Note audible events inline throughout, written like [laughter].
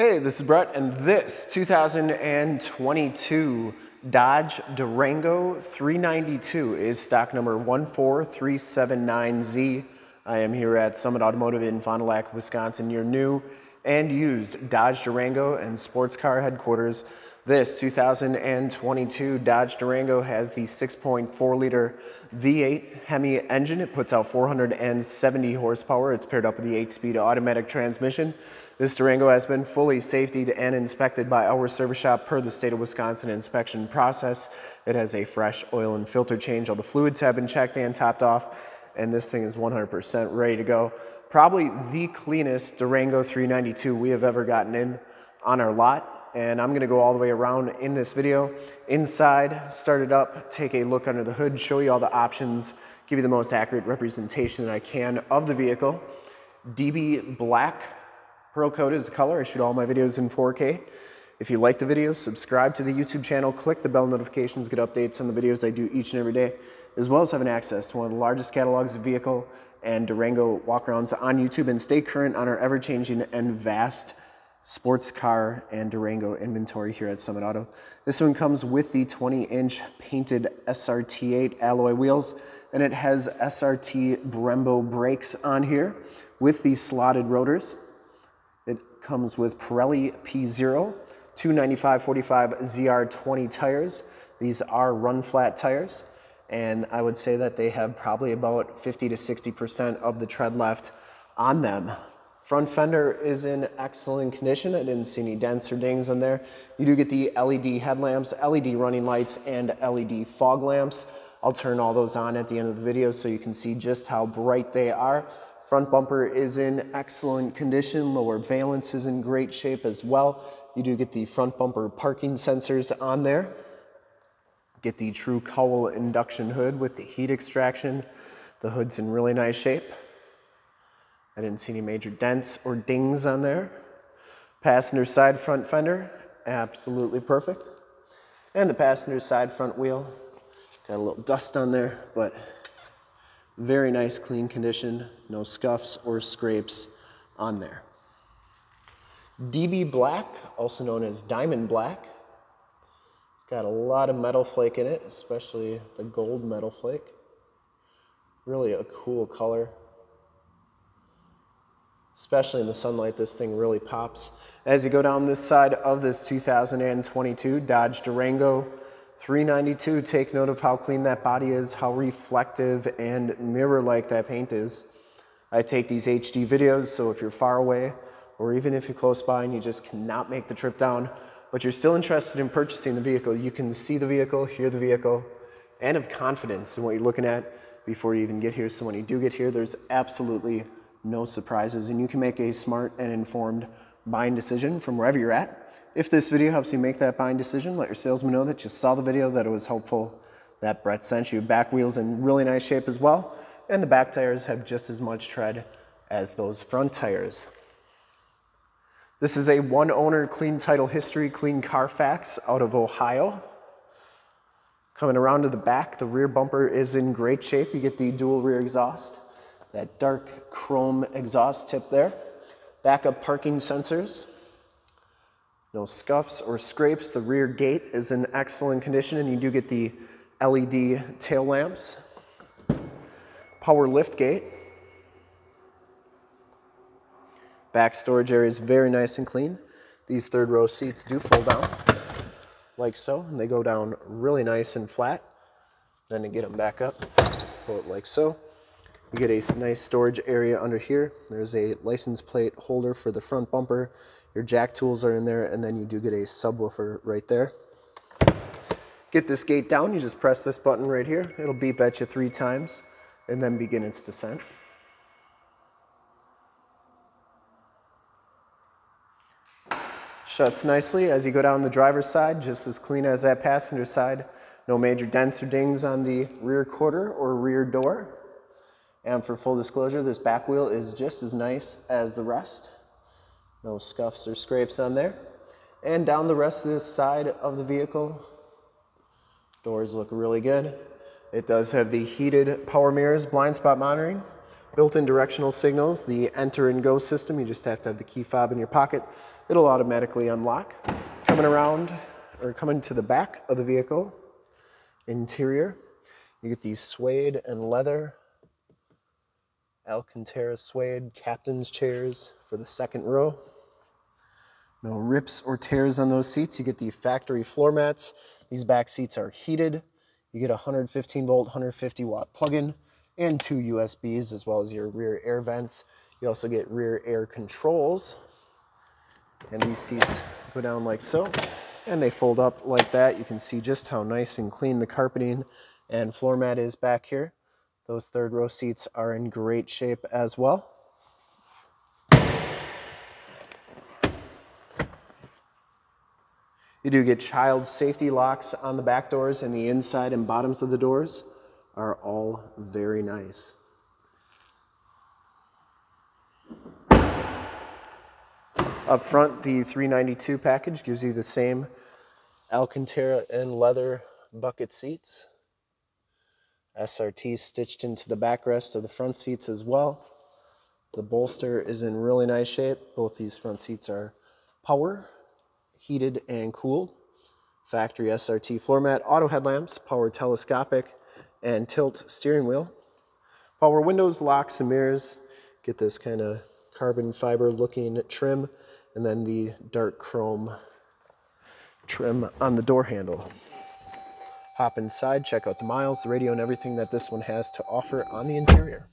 Hey, this is Brett, and this 2022 Dodge Durango 392 is stock number 14379Z. I am here at Summit Automotive in Fond du Lac, Wisconsin, your new and used Dodge Durango and sports car headquarters. This 2022 Dodge Durango has the 6.4 liter V8 Hemi engine. It puts out 470 horsepower. It's paired up with the 8-speed automatic transmission. This Durango has been fully safetied and inspected by our service shop per the state of Wisconsin inspection process. It has a fresh oil and filter change. All the fluids have been checked and topped off, and this thing is 100% ready to go. Probably the cleanest Durango 392 we have ever gotten in on our lot and I'm gonna go all the way around in this video. Inside, start it up, take a look under the hood, show you all the options, give you the most accurate representation that I can of the vehicle. DB Black, pearl coat is the color. I shoot all my videos in 4K. If you like the video, subscribe to the YouTube channel, click the bell notifications, get updates on the videos I do each and every day, as well as having access to one of the largest catalogs of vehicle and Durango walkarounds on YouTube and stay current on our ever-changing and vast sports car and Durango inventory here at Summit Auto. This one comes with the 20 inch painted SRT8 alloy wheels and it has SRT Brembo brakes on here with these slotted rotors. It comes with Pirelli P0, 295-45 ZR20 tires. These are run flat tires and I would say that they have probably about 50 to 60% of the tread left on them. Front fender is in excellent condition. I didn't see any dents or dings on there. You do get the LED headlamps, LED running lights, and LED fog lamps. I'll turn all those on at the end of the video so you can see just how bright they are. Front bumper is in excellent condition. Lower valence is in great shape as well. You do get the front bumper parking sensors on there. Get the true cowl induction hood with the heat extraction. The hood's in really nice shape. I didn't see any major dents or dings on there. Passenger side front fender, absolutely perfect. And the passenger side front wheel, got a little dust on there, but very nice clean condition, no scuffs or scrapes on there. DB Black, also known as Diamond Black. It's got a lot of metal flake in it, especially the gold metal flake. Really a cool color especially in the sunlight, this thing really pops. As you go down this side of this 2022 Dodge Durango 392, take note of how clean that body is, how reflective and mirror-like that paint is. I take these HD videos, so if you're far away, or even if you're close by and you just cannot make the trip down, but you're still interested in purchasing the vehicle, you can see the vehicle, hear the vehicle, and have confidence in what you're looking at before you even get here. So when you do get here, there's absolutely no surprises, and you can make a smart and informed buying decision from wherever you're at. If this video helps you make that buying decision, let your salesman know that you saw the video, that it was helpful, that Brett sent you. Back wheels in really nice shape as well, and the back tires have just as much tread as those front tires. This is a one owner clean title history, clean Carfax out of Ohio. Coming around to the back, the rear bumper is in great shape. You get the dual rear exhaust that dark chrome exhaust tip there. Backup parking sensors. No scuffs or scrapes. The rear gate is in excellent condition and you do get the LED tail lamps. Power lift gate. Back storage area is very nice and clean. These third row seats do fold down like so, and they go down really nice and flat. Then to get them back up, just pull it like so. You get a nice storage area under here. There's a license plate holder for the front bumper. Your jack tools are in there, and then you do get a subwoofer right there. Get this gate down, you just press this button right here. It'll beep at you three times, and then begin its descent. Shuts nicely as you go down the driver's side, just as clean as that passenger side. No major dents or dings on the rear quarter or rear door. And for full disclosure, this back wheel is just as nice as the rest. No scuffs or scrapes on there. And down the rest of this side of the vehicle, doors look really good. It does have the heated power mirrors, blind spot monitoring, Built-in directional signals, the enter and go system, you just have to have the key fob in your pocket. It'll automatically unlock. Coming around, or coming to the back of the vehicle, interior, you get these suede and leather Alcantara suede captain's chairs for the second row. No rips or tears on those seats. You get the factory floor mats. These back seats are heated. You get a 115 volt, 150 watt plug-in and two USBs as well as your rear air vents. You also get rear air controls. And these seats go down like so. And they fold up like that. You can see just how nice and clean the carpeting and floor mat is back here. Those third row seats are in great shape as well. You do get child safety locks on the back doors and the inside and bottoms of the doors are all very nice. Up front, the 392 package gives you the same Alcantara and leather bucket seats. SRT stitched into the backrest of the front seats as well. The bolster is in really nice shape. Both these front seats are power, heated and cooled. Factory SRT floor mat, auto headlamps, power telescopic, and tilt steering wheel. Power windows, locks, and mirrors. Get this kind of carbon fiber looking trim, and then the dark chrome trim on the door handle hop inside, check out the miles, the radio, and everything that this one has to offer on the interior.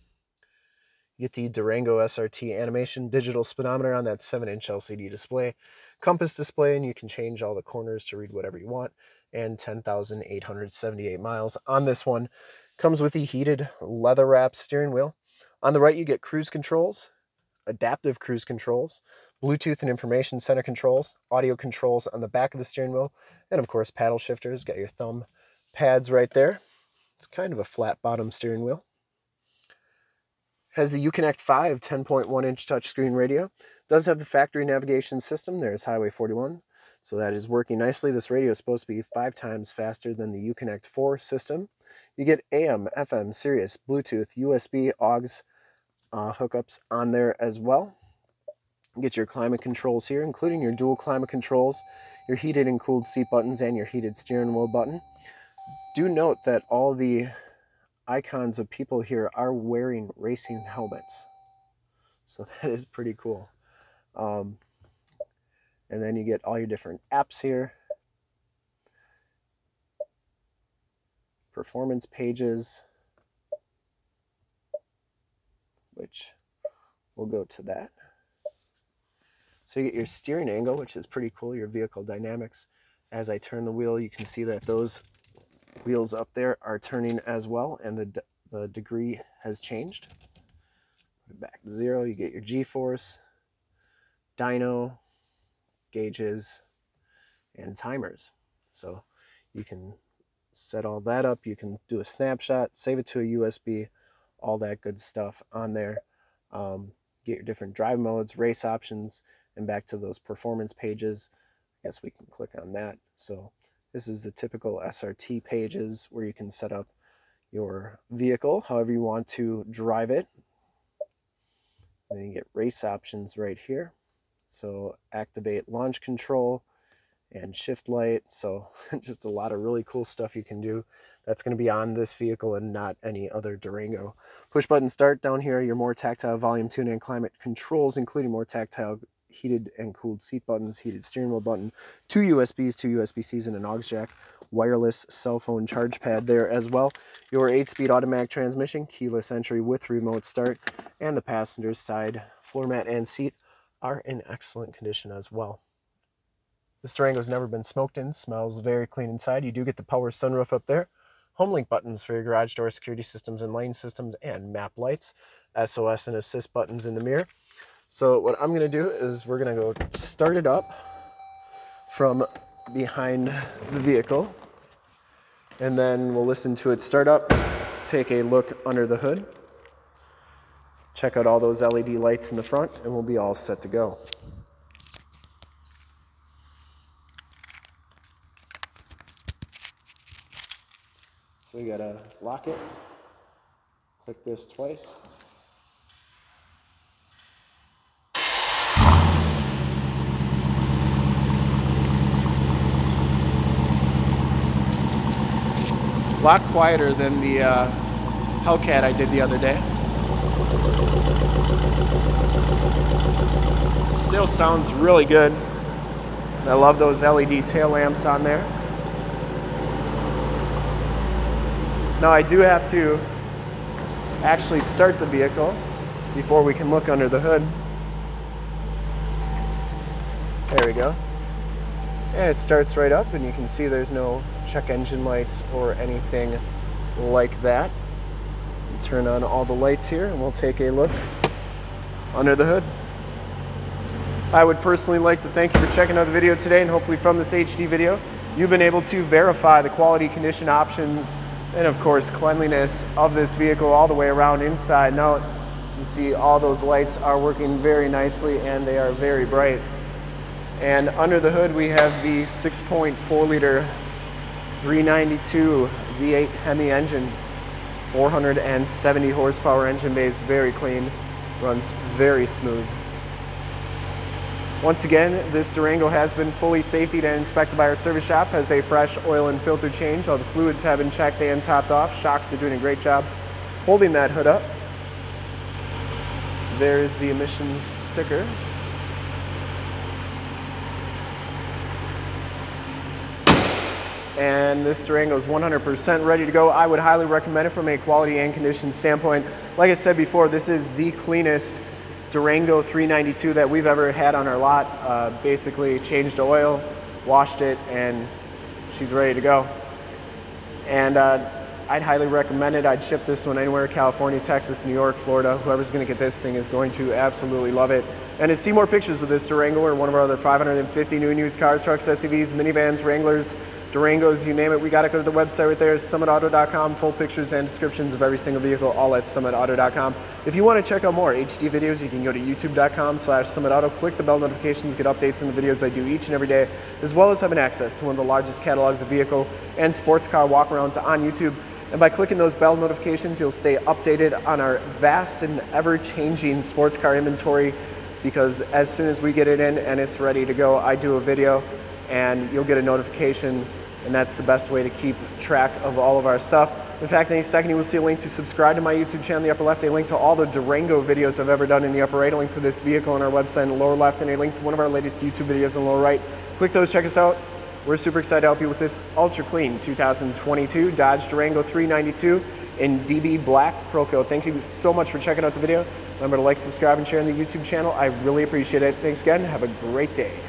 You get the Durango SRT animation digital speedometer on that 7-inch LCD display, compass display, and you can change all the corners to read whatever you want, and 10,878 miles on this one. Comes with the heated leather-wrapped steering wheel. On the right, you get cruise controls, adaptive cruise controls, Bluetooth and information center controls, audio controls on the back of the steering wheel, and of course paddle shifters. Got your thumb pads right there. It's kind of a flat bottom steering wheel. Has the Uconnect 5 10.1 inch touchscreen radio. Does have the factory navigation system. There's Highway 41. So that is working nicely. This radio is supposed to be five times faster than the Uconnect 4 system. You get AM, FM, Sirius, Bluetooth, USB, AUX uh, hookups on there as well. You get your climate controls here, including your dual climate controls, your heated and cooled seat buttons, and your heated steering wheel button do note that all the icons of people here are wearing racing helmets. So [laughs] that is pretty cool. Um, and then you get all your different apps here. Performance pages, which we'll go to that. So you get your steering angle, which is pretty cool, your vehicle dynamics. As I turn the wheel, you can see that those wheels up there are turning as well and the, the degree has changed. Put it back to zero, you get your G-force, dyno, gauges, and timers. So you can set all that up. You can do a snapshot, save it to a USB, all that good stuff on there. Um, get your different drive modes, race options, and back to those performance pages. I guess we can click on that. So this is the typical SRT pages where you can set up your vehicle however you want to drive it. Then you get race options right here. So activate launch control and shift light. So [laughs] just a lot of really cool stuff you can do. That's going to be on this vehicle and not any other Durango. Push button start down here, your more tactile volume tune and climate controls, including more tactile heated and cooled seat buttons, heated steering wheel button, two USBs, two USB-Cs, and an aux jack, wireless cell phone charge pad there as well. Your 8-speed automatic transmission, keyless entry with remote start, and the passenger's side floor mat and seat are in excellent condition as well. This Durango's never been smoked in, smells very clean inside. You do get the power sunroof up there. Homelink buttons for your garage door security systems and lane systems and map lights. SOS and assist buttons in the mirror. So what I'm gonna do is we're gonna go start it up from behind the vehicle and then we'll listen to it start up, take a look under the hood, check out all those LED lights in the front and we'll be all set to go. So we gotta lock it, click this twice, lot quieter than the uh, Hellcat I did the other day. Still sounds really good. I love those LED tail lamps on there. Now I do have to actually start the vehicle before we can look under the hood. There we go. And it starts right up and you can see there's no check engine lights or anything like that. Turn on all the lights here and we'll take a look under the hood. I would personally like to thank you for checking out the video today and hopefully from this HD video, you've been able to verify the quality condition options and of course cleanliness of this vehicle all the way around inside Now. You see all those lights are working very nicely and they are very bright. And under the hood we have the 6.4 liter 392 V8 Hemi engine, 470 horsepower engine base, very clean, runs very smooth. Once again, this Durango has been fully safety and inspected by our service shop, has a fresh oil and filter change. All the fluids have been checked and topped off. Shocks are doing a great job holding that hood up. There's the emissions sticker. And this Durango is 100% ready to go. I would highly recommend it from a quality and condition standpoint. Like I said before, this is the cleanest Durango 392 that we've ever had on our lot. Uh, basically changed oil, washed it, and she's ready to go. And uh, I'd highly recommend it. I'd ship this one anywhere, California, Texas, New York, Florida. Whoever's gonna get this thing is going to absolutely love it. And to see more pictures of this Durango or one of our other 550 new and used cars, trucks, SUVs, minivans, Wranglers, Durangos, you name it, we got to go to the website right there, summitauto.com, full pictures and descriptions of every single vehicle, all at summitauto.com. If you want to check out more HD videos, you can go to youtube.com slash summitauto, click the bell notifications, get updates on the videos I do each and every day, as well as having access to one of the largest catalogs of vehicle and sports car walkarounds on YouTube. And by clicking those bell notifications, you'll stay updated on our vast and ever-changing sports car inventory because as soon as we get it in and it's ready to go, I do a video and you'll get a notification and that's the best way to keep track of all of our stuff. In fact, any second you will see a link to subscribe to my YouTube channel in the upper left, a link to all the Durango videos I've ever done in the upper right, a link to this vehicle on our website in the lower left, and a link to one of our latest YouTube videos in the lower right. Click those, check us out. We're super excited to help you with this ultra clean 2022 Dodge Durango 392 in DB Black Pro Coat. Thank you so much for checking out the video. Remember to like, subscribe, and share on the YouTube channel. I really appreciate it. Thanks again. Have a great day.